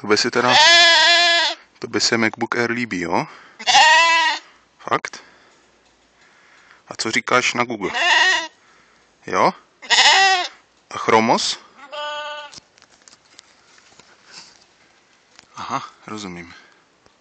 To by si teda... To by se MacBook Air líbí, jo? Fakt? A co říkáš na Google? Jo? A Chromos? Aha, rozumím.